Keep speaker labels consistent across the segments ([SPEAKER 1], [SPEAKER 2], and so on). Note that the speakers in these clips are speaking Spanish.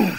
[SPEAKER 1] Boom!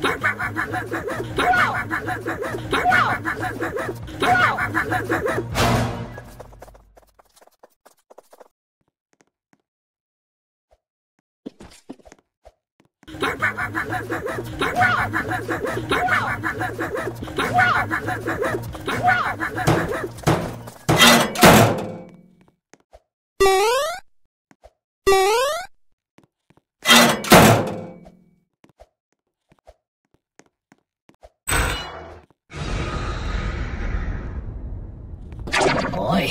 [SPEAKER 1] Ha ha おい